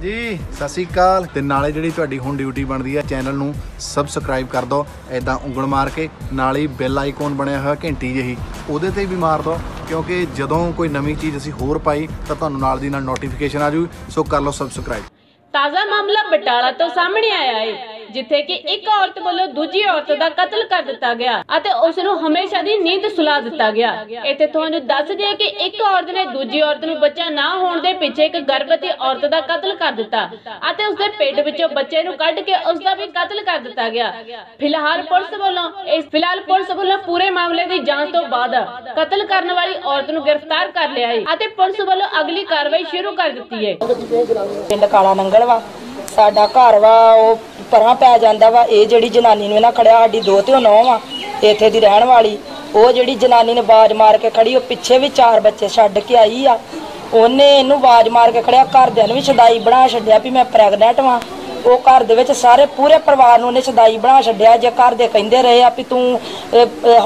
ਹਾਂਜੀ, ਸਤਿ ਸ਼੍ਰੀ ਅਕਾਲ। ਤੇ ਨਾਲੇ ਜਿਹੜੀ ਤੁਹਾਡੀ ਹੁਣ ਡਿਊਟੀ ਬਣਦੀ ਹੈ ਚੈਨਲ ਨੂੰ ਸਬਸਕ੍ਰਾਈਬ ਕਰ ਦਿਓ ਐਦਾਂ ਉਂਗਲ ਮਾਰ ਕੇ, ਨਾਲ ਹੀ ਬੈਲ ਆਈਕਨ ਬਣਿਆ ਹੋਇਆ ਘੰਟੀ ਜਿਹੀ, ਉਹਦੇ ਤੇ ਵੀ ਮਾਰ ਦਿਓ ਕਿਉਂਕਿ ਜਦੋਂ ਕੋਈ ਨਵੀਂ ਚੀਜ਼ ਅਸੀਂ ਹੋਰ ਪਾਈ, ਤਾਂ ਤੁਹਾਨੂੰ ਨਾਲ ਦੀ ਨਾਲ ਨੋਟੀਫਿਕੇਸ਼ਨ ਆ ਜੂ, ਸੋ ਕਰ ਲਓ ਸਬਸਕ੍ਰਾਈਬ ਤਾਜ਼ਾ ਮਾਮਲਾ ਬਟਾਲਾ ਤੋਂ ਸਾਹਮਣੇ ਆਇਆ ਹੈ ਜਿੱਥੇ ਕਿ ਇੱਕ ਔਰਤ ਵੱਲੋਂ ਦੂਜੀ ਔਰਤ ਦਾ ਕਤਲ ਕਰ ਦਿੱਤਾ ਗਿਆ ਅਤੇ ਉਸ ਨੂੰ ਹਮੇਸ਼ਾ ਦੀ ਨੀਂਦ ਸੁਲਾ ਦਿੱਤਾ ਗਿਆ। ਇੱਥੇ ਤੁਹਾਨੂੰ ਦੱਸ ਦਈਏ ਕਿ ਇੱਕ ਔਰਤ ਨੇ ਦੂਜੀ ਔਰਤ ਨੂੰ ਬੱਚਾ ਨਾ ਹੋਣ ਦੇ ਪਿੱਛੇ ਇੱਕ ਗਰਭਵਤੀ ਔਰਤ ਦਾ ਕਤਲ ਕਰ ਦਿੱਤਾ ਅਤੇ ਉਸਦੇ ਪੇਟ ਵਿੱਚੋਂ ਬੱਚੇ ਨੂੰ ਕੱਢ ਕੇ ਉਸ ਦਾ ਵੀ ਕਤਲ ਕਰ ਦਿੱਤਾ ਗਿਆ। ਫਿਲਹਾਲ ਪੁਲਿਸ ਵੱਲੋਂ ਇਸ ਫਿਲਹਾਲ ਪੁਲਿਸ ਵੱਲੋਂ ਪੂਰੇ ਮਾਮਲੇ ਦੀ ਜਾਂਚ ਤੋਂ ਬਾਅਦ ਕਤਲ ਕਰਨ ਵਾਲੀ ਔਰਤ ਨੂੰ ਗ੍ਰਿਫਤਾਰ ਕਰ ਲਿਆ ਹੈ ਅਤੇ ਪੁਲਿਸ ਵੱਲੋਂ ਅਗਲੀ ਕਾਰਵਾਈ ਸ਼ੁਰੂ ਕਰ ਦਿੱਤੀ ਹੈ। ਪਿੰਡ ਕਾਲਾ ਨੰਗਲ ਵਾ ਸਾਡਾ ਘਰ ਵਾ, ਉਹ ਪਰਾਂ ਪੈ ਜਾਂਦਾ ਵਾ। ਇਹ ਜਿਹੜੀ ਜਨਾਨੀ ਨੂੰ ਇਹਨਾਂ ਖੜਿਆ, ਸਾਡੀ ਦੋ ਤੇ ਨੌ ਵਾ, ਇੱਥੇ ਦੀ ਰਹਿਣ ਵਾਲੀ। ਉਹ ਜਿਹੜੀ ਜਨਾਨੀ ਨੇ ਬਾਜ ਮਾਰ ਕੇ ਖੜੀ, ਉਹ ਪਿੱਛੇ ਵੀ ਚਾਰ ਬੱਚੇ ਛੱਡ ਕੇ ਆਈ ਆ। ਉਹਨੇ ਇਹਨੂੰ ਬਾਜ ਮਾਰ ਕੇ ਖੜਿਆ, ਘਰਦਿਆਂ ਨੂੰ ਵੀ ਛਦਾਈ ਬਣਾ ਛੱਡਿਆ ਵੀ ਮੈਂ ਪ੍ਰੈਗਨੈਂਟ ਵਾਂ। ਉਹ ਘਰ ਦੇ ਵਿੱਚ ਸਾਰੇ ਪੂਰੇ ਪਰਿਵਾਰ ਨੂੰ ਉਹਨੇ ਛਦਾਈ ਬਣਾ ਛੱਡਿਆ। ਜੇ ਘਰ ਦੇ ਕਹਿੰਦੇ ਰਹੇ ਆ ਵੀ ਤੂੰ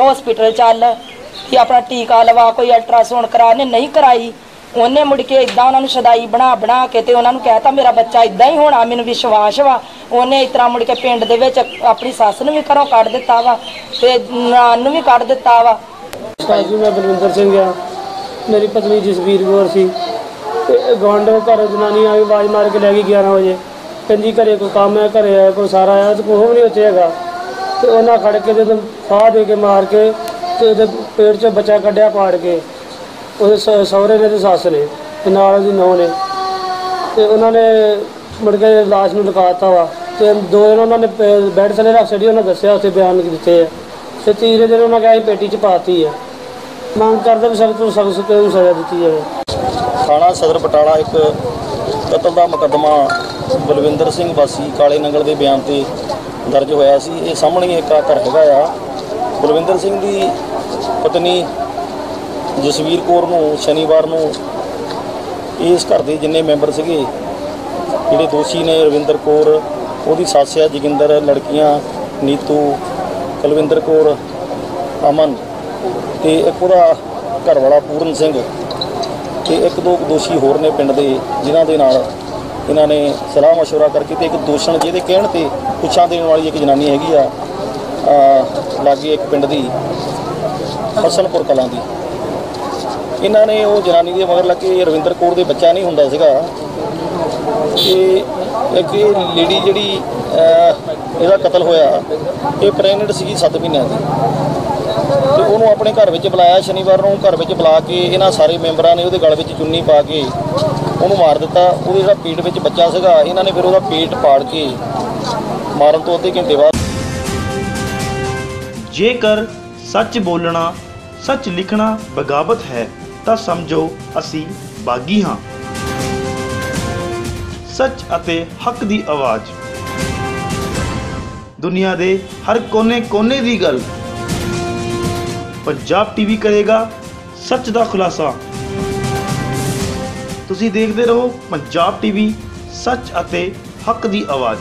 ਹਸਪੀਟਲ ਚੱਲ ਕਿ ਆਪਣਾ ਟੀਕਾ ਲਵਾ, ਕੋਈ ਅਲਟਰਾਸਾਊਂਡ ਕਰਾ, ਉਹਨੇ ਨਹੀਂ ਕਰਾਈ। ਉਹਨੇ ਮੁੜ ਕੇ ਇਦਾਂ ਉਹਨਾਂ ਨੂੰ ਸ਼ਦਾਈ ਬਣਾ ਬਣਾ ਕੇ ਤੇ ਉਹਨਾਂ ਨੂੰ ਕਹਿਤਾ ਮੇਰਾ ਬੱਚਾ ਇਦਾਂ ਹੀ ਹੋਣਾ, ਮੈਨੂੰ ਵਿਸ਼ਵਾਸ ਵਾ। ਉਹਨੇ ਇਸ ਤਰ੍ਹਾਂ ਮੁੜ ਕੇ ਪਿੰਡ ਦੇ ਵਿੱਚ ਆਪਣੀ ਸੱਸ ਨੂੰ ਵੀ ਘਰੋਂ ਕੱਢ ਦਿੱਤਾ ਵਾ ਤੇ ਨਾਨ ਨੂੰ ਵੀ ਕੱਢ ਦਿੱਤਾ ਵਾ। ਸਾਜੀ ਮੈਂ ਬਲਵਿੰਦਰ ਸਿੰਘ ਆ। ਮੇਰੀ ਪਤਨੀ ਜਸਵੀਰ ਕੌਰ ਸੀ। ਤੇ ਗਵਾਂਢੋਂ ਘਰ ਜਨਾਨੀ ਆ ਕੇ ਆਵਾਜ਼ ਮਾਰ ਕੇ ਲੈ ਗਈ 11 ਵਜੇ। ਕਹਿੰਦੀ ਘਰੇ ਕੋਈ ਕੰਮ ਹੈ, ਘਰੇ ਆ ਕੋਈ ਸਾਰਾ ਆ ਤੇ ਕੋਈ ਵੀ ਨਹੀਂ ਉੱਥੇ ਹੈਗਾ। ਤੇ ਉਹਨਾਂ ਖੜ ਕੇ ਤੇ ਫਾਹ ਦੇ ਕੇ ਮਾਰ ਕੇ ਤੇ ਉਹਦੇ ਪੇਟ 'ਚੋਂ ਬੱਚਾ ਕੱਢਿਆ ਪਾੜ ਕੇ। ਉਹਦੇ ਸ- ਸਹੁਰੇ ਨੇ ਤੇ ਸੱਸ ਨੇ ਤੇ ਨਾਲ ਉਹਦੀ ਨੌਂ ਨੇ। ਤੇ ਉਹਨਾਂ ਨੇ ਮੁੜ ਕੇ ਲਾਸ਼ ਨੂੰ ਲਗਾ ਦਿੱਤਾ ਵਾ। ਤੇ ਦੋ ਦਿਨ ਉਹਨਾਂ ਨੇ ਪ- ਬੈੱਡ ਥੱਲੇ ਰੱਖ ਛੱਡੀ, ਉਹਨਾਂ ਦੱਸਿਆ ਉੱਥੇ ਬਿਆਨ ਦਿੱਤੇ ਆ। ਤੇ ਤੀਸਰੇ ਦਿਨ ਉਹਨਾਂ ਕਿਹਾ ਸੀ ਪੇਟੀ 'ਚ ਪਾਤੀ ਆ। ਮੰਗ ਕਰਦੇ ਵੀ ਸਖਤ ਤੋਂ ਸਖਤ ਨੂੰ ਸਜ਼ਾ ਦਿੱਤੀ ਜਾਵੇ। ਥਾਣਾ ਸਦਰ ਪਟਾਲਾ ਇੱਕ ਕਤਲ ਦਾ ਮੁਕੱਦਮਾ ਬਲਵਿੰਦਰ ਸਿੰਘ ਵਾਸੀ ਕਾਲੇ ਨੰਗਲ ਦੇ ਬਿਆਨ ਤੇ ਦਰਜ ਹੋਇਆ ਸੀ। ਇਹ ਸਾਹਮਣੇ ਇੱਕ ਘਰ ਹੈਗਾ ਆ। ਬਲਵਿੰਦਰ ਸਿੰਘ ਦੀ ਪਤਨੀ ਜਸਵੀਰ ਕੌਰ ਨੂੰ, ਸ਼ਨੀਵਾਰ ਨੂੰ ਇਸ ਘਰ ਦੇ ਜਿੰਨੇ ਮੈਂਬਰ ਸੀਗੇ, ਜਿਹੜੇ ਦੋਸ਼ੀ ਨੇ ਰਵਿੰਦਰ ਕੌਰ, ਉਹਦੀ ਸੱਸ ਆ ਜਗਿੰਦਰ, ਲੜਕੀਆਂ ਨੀਤੂ, ਕੁਲਵਿੰਦਰ ਕੌਰ, ਅਮਨ ਤੇ ਇੱਕ ਉਹਦਾ ਘਰ ਵਾਲਾ ਪੂਰਨ ਸਿੰਘ ਤੇ ਇੱਕ ਦੋ ਦੋਸ਼ੀ ਹੋਰ ਨੇ ਪਿੰਡ ਦੇ, ਜਿਨ੍ਹਾਂ ਦੇ ਨਾਲ ਇਹਨਾਂ ਨੇ ਸਲਾਹ ਮਸ਼ਵਰਾ ਕਰਕੇ ਤੇ ਇੱਕ ਦੋਸ਼ਣ ਜਿਹਦੇ ਕਹਿਣ ਤੇ ਪੁੱਛਾਂ ਦੇਣ ਵਾਲੀ ਇੱਕ ਜਨਾਨੀ ਹੈਗੀ ਆ ਲਾਗੇ ਇੱਕ ਪਿੰਡ ਦੀ, ਫਸਲਪੁਰ ਕਲਾਂ ਦੀ। ਇਹਨਾਂ ਨੇ ਉਹ ਜਨਾਨੀ ਦੇ ਮਗਰ ਲੱਗੇ ਰਵਿੰਦਰ ਕੌਰ ਦੇ ਬੱਚਾ ਨਹੀਂ ਹੁੰਦਾ ਸੀਗਾ। ਇਹ ਇੱਕ ਇਹ ਲੇਡੀ ਜਿਹੜੀ ਇਹਦਾ ਕਤਲ ਹੋਇਆ, ਇਹ ਪ੍ਰੈਗਨੈਂਟ ਸੀਗੀ 7 ਮਹੀਨਿਆਂ ਦੀ। ਤੇ ਉਹਨੂੰ ਆਪਣੇ ਘਰ ਵਿੱਚ ਬੁਲਾਇਆ, ਸ਼ਨੀਵਾਰ ਨੂੰ ਘਰ ਵਿੱਚ ਬੁਲਾ ਕੇ ਇਹਨਾਂ ਸਾਰੇ ਮੈਂਬਰਾਂ ਨੇ ਉਹਦੇ ਗਲ ਵਿੱਚ ਚੁੰਨੀ ਪਾ ਕੇ ਉਹਨੂੰ ਮਾਰ ਦਿੱਤਾ। ਉਹਦੇ ਜਿਹੜਾ ਪੇਟ ਵਿੱਚ ਬੱਚਾ ਸੀਗਾ, ਇਹਨਾਂ ਨੇ ਫਿਰ ਉਹਦਾ ਪੇਟ ਪਾੜ ਕੇ ਮਾਰਨ ਤੋਂ ਅੱਧੇ ਘੰਟੇ ਬਾਅਦ ਜੇਕਰ ਸੱਚ ਬੋਲਣਾ, ਸੱਚ ਲਿਖਣਾ ਬਗਾਵਤ ਹੈ ਤਾਂ ਸਮਝੋ ਅਸੀਂ ਬਾਗੀ ਹਾਂ। ਸੱਚ ਅਤੇ ਹੱਕ ਦੀ ਆਵਾਜ਼। ਦੁਨੀਆ ਦੇ ਹਰ ਕੋਨੇ-ਕੋਨੇ ਦੀ ਗੱਲ। ਪੰਜਾਬ ਟੀਵੀ ਕਰੇਗਾ ਸੱਚ ਦਾ ਖੁਲਾਸਾ। ਤੁਸੀਂ ਦੇਖਦੇ ਰਹੋ ਪੰਜਾਬ ਟੀਵੀ ਸੱਚ ਅਤੇ ਹੱਕ ਦੀ ਆਵਾਜ਼।